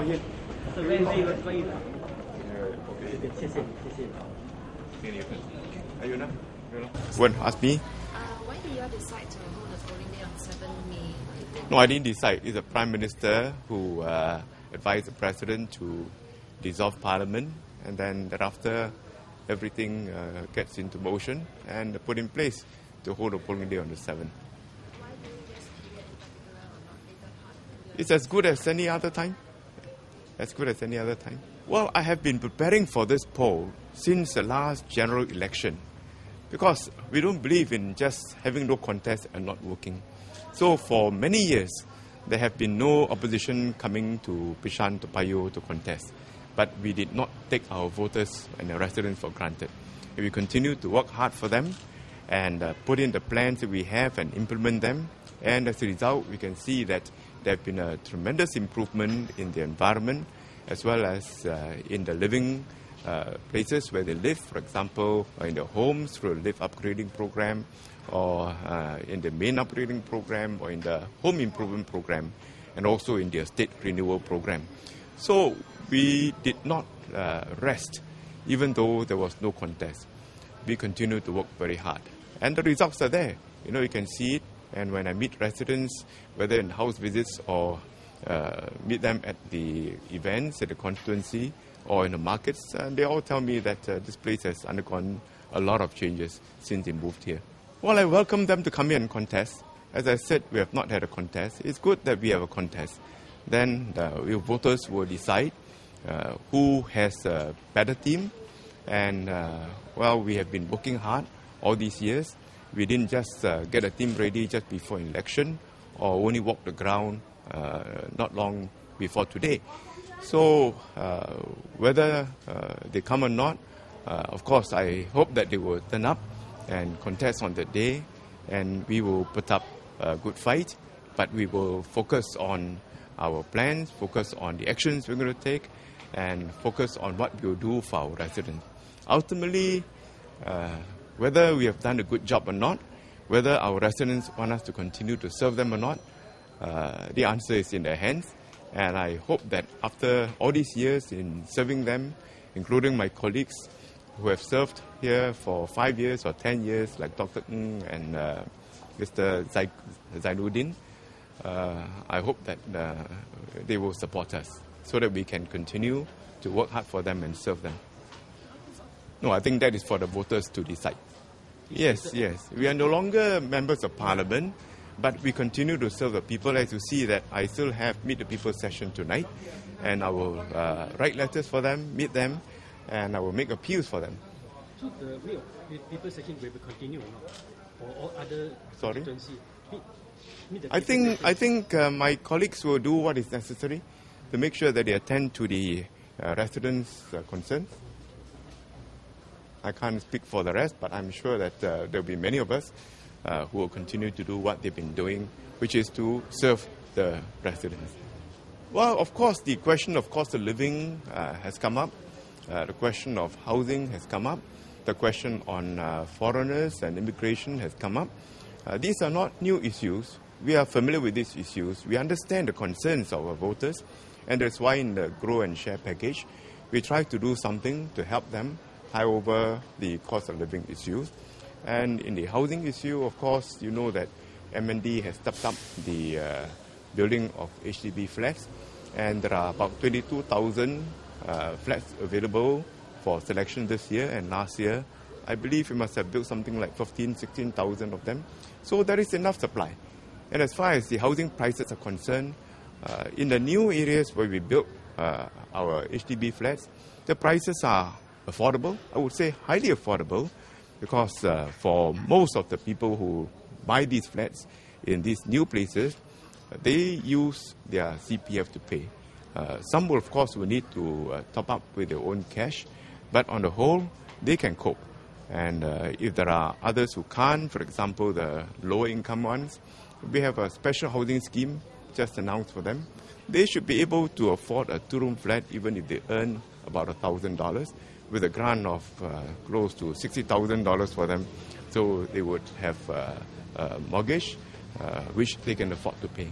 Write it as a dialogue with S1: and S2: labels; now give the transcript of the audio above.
S1: 抱怨。
S2: 这边是一个可以的。
S1: 谢谢你，谢谢你。
S3: Won't ask me.
S4: Uh, why did you all decide to hold a polling day on 7 May?
S3: No, I didn't decide. It's the Prime Minister who uh, advised the President to dissolve Parliament, and then thereafter, everything uh, gets into motion and put in place to hold a polling day on the 7th.
S4: Why do you just period in particular or not later part?
S3: It's as good as any other time. As good as any other time. Well, I have been preparing for this poll since the last general election because we don't believe in just having no contest and not working. So for many years, there have been no opposition coming to Bishan, Toa Payoh to contest. But we did not take our voters and the residents for granted. We continue to work hard for them and uh, put in the plans that we have and implement them. And as a result, we can see that there have been a tremendous improvement in the environment as well as uh, in the living uh, places where they live, for example, uh, in the homes through a live upgrading program, or uh, in the main upgrading program, or in the home improvement program, and also in the estate renewal program. So we did not uh, rest, even though there was no contest. We continued to work very hard, and the results are there. You know, you can see it. And when I meet residents, whether in house visits or uh, meet them at the events at the constituency or in the markets, and they all tell me that uh, this place has undergone a lot of changes since they moved here. Well, I welcome them to come here and contest. As I said, we have not had a contest. It's good that we have a contest. Then the voters will decide uh, who has a better team. And, uh, well, we have been working hard all these years. We didn't just uh, get a team ready just before election or only walk the ground uh, not long before today. So uh, whether uh, they come or not, of course, I hope that they will turn up and contest on the day, and we will put up a good fight. But we will focus on our plans, focus on the actions we're going to take, and focus on what we'll do for our residents. Ultimately, uh, whether we have done a good job or not, whether our residents want us to continue to serve them or not, uh, the answer is in their hands. And I hope that after all these years in serving them, including my colleagues who have served here for five years or ten years, like Dr. Ng and uh, Mr. Zainudin, uh, I hope that uh, they will support us so that we can continue to work hard for them and serve them. No, I think that is for the voters to decide. Yes, yes. We are no longer members of parliament, but we continue to serve the people. As you see that I still have Meet the People session tonight, and I will uh, write letters for them, meet them, and I will make appeals for them.
S1: So the of People session will continue or not? Or all other
S3: Sorry?
S1: Meet, meet
S3: I think
S1: session.
S3: I think uh, my colleagues will do what is necessary to make sure that they attend to the uh, residents' uh, concerns. I can't speak for the rest, but I'm sure that uh, there will be many of us uh, who will continue to do what they've been doing, which is to serve the residents. Well, of course, the question of cost of living uh, has come up. Uh, the question of housing has come up. The question on uh, foreigners and immigration has come up. Uh, these are not new issues. We are familiar with these issues. We understand the concerns of our voters, and that's why in the Grow and Share package, we try to do something to help them tie over the cost of living issues. And in the housing issue, of course, you know that MND has stepped up the uh, building of HDB flats, and there are about 22,000 uh, flats available for selection this year and last year. I believe we must have built something like 15, 16,000 of them. So there is enough supply. And as far as the housing prices are concerned, uh, in the new areas where we built uh, our HDB flats, the prices are affordable. I would say highly affordable because uh, for most of the people who buy these flats in these new places, they use their CPF to pay. Uh, some will, of course, will need to uh, top up with their own cash, but on the whole, they can cope. And uh, if there are others who can't, for example, the lower income ones, we have a special housing scheme just announced for them. They should be able to afford a two room flat even if they earn about $1,000 with a grant of uh, close to $60,000 for them. So they would have uh, a mortgage uh, which they can afford to pay.